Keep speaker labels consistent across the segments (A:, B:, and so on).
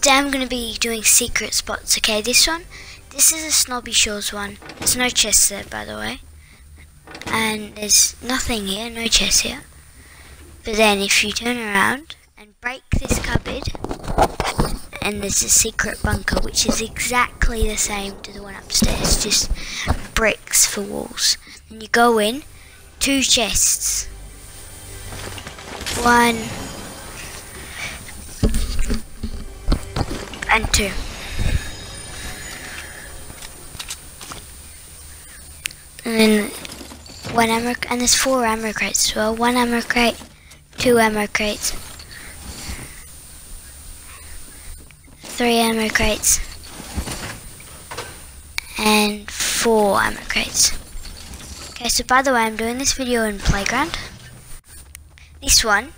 A: Today I'm going to be doing secret spots, okay? This one, this is a Snobby Shores one. There's no chest there, by the way. And there's nothing here, no chest here. But then if you turn around and break this cupboard, and there's a secret bunker, which is exactly the same to the one upstairs, just bricks for walls. And you go in, two chests. One and two. And one ammo, and there's four ammo crates well. One ammo crate, two ammo crates, three ammo crates, and four ammo crates. Okay, so by the way, I'm doing this video in Playground. This one,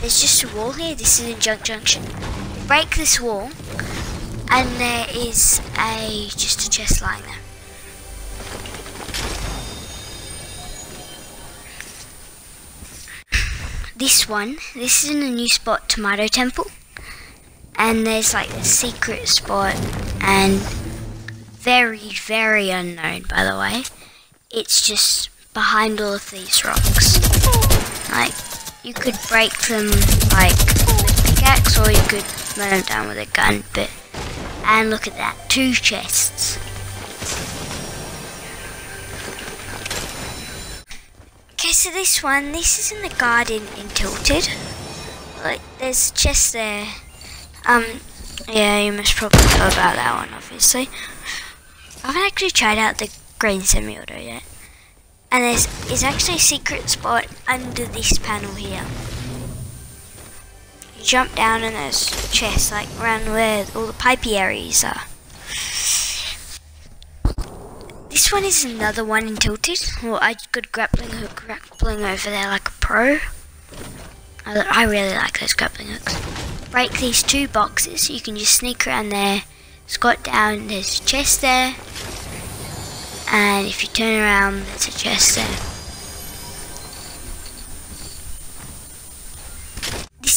A: there's just a wall here. This is in Junk Junction. Break this wall, and there is a just a chest lying there. This one, this is in a new spot, Tomato Temple, and there's like a secret spot, and very, very unknown, by the way. It's just behind all of these rocks. Like, you could break them like with a pickaxe, or you could run them down with a gun, but and look at that, two chests. Okay, so this one, this is in the garden in Tilted. Like, there's chests there. Um, yeah, you must probably know about that one, obviously. I haven't actually tried out the green semi-auto yet. And there's, there's actually a secret spot under this panel here. Jump down in there's chests like around where all the pipey areas are. This one is another one in Tilted. Well, I got grappling hook grappling over there like a pro. I, I really like those grappling hooks. Break these two boxes. You can just sneak around there, squat down. There's a chest there. And if you turn around, there's a chest there.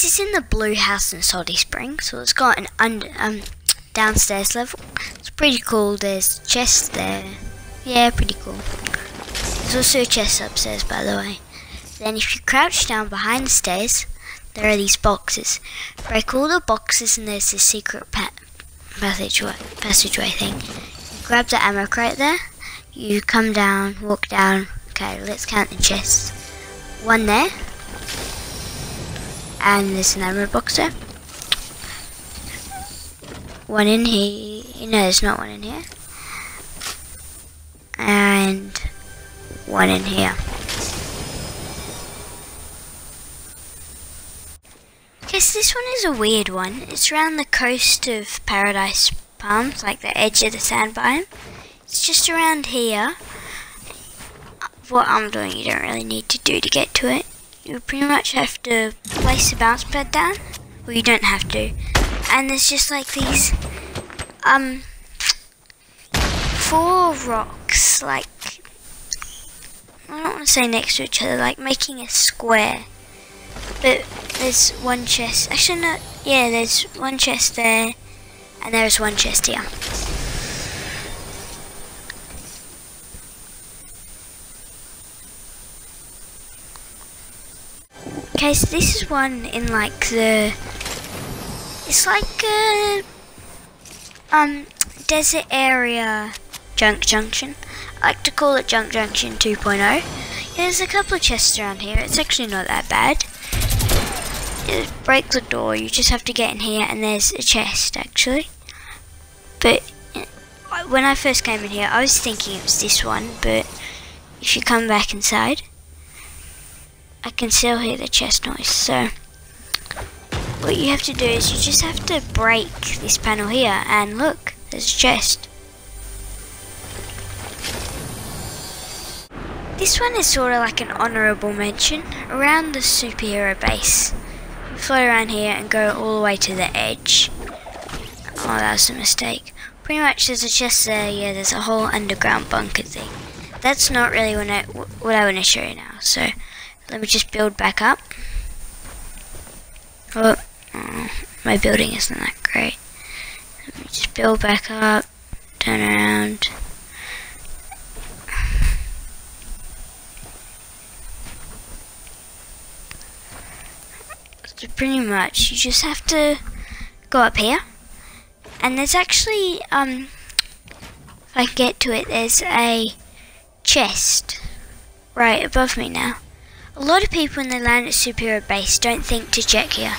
A: Is in the blue house in Salty Springs, so it's got an under um downstairs level. It's pretty cool. There's chests there. Yeah, pretty cool. There's also a chest upstairs, by the way. Then if you crouch down behind the stairs, there are these boxes. Break all the boxes and there's this secret pa passageway, passageway thing. You grab the ammo crate there. You come down, walk down. Okay, let's count the chests. One there. And there's an ammo box there. One in here. No, there's not one in here. And one in here. Guess this one is a weird one. It's around the coast of Paradise Palms, like the edge of the sand biome. It's just around here. What I'm doing, you don't really need to do to get to it. You pretty much have to place the bounce pad down. Well, you don't have to. And there's just like these, um, four rocks, like, I don't want to say next to each other, like making a square. But there's one chest, actually no, yeah, there's one chest there, and there's one chest here. Okay, so this is one in like the. It's like a um desert area junk junction. I like to call it junk junction 2.0. Yeah, there's a couple of chests around here. It's actually not that bad. You break the door. You just have to get in here, and there's a chest actually. But when I first came in here, I was thinking it was this one. But if you come back inside. Can still hear the chest noise. So what you have to do is you just have to break this panel here and look, there's a chest. This one is sort of like an honourable mention around the superhero base. You float around here and go all the way to the edge. Oh, that was a mistake. Pretty much there's a chest there, yeah, there's a whole underground bunker thing. That's not really what I, what I want to show you now, so let me just build back up. Oh, oh, my building isn't that great. Let me just build back up, turn around. So pretty much, you just have to go up here. And there's actually, um, if I get to it, there's a chest right above me now. A lot of people in the land at superhero base don't think to check here.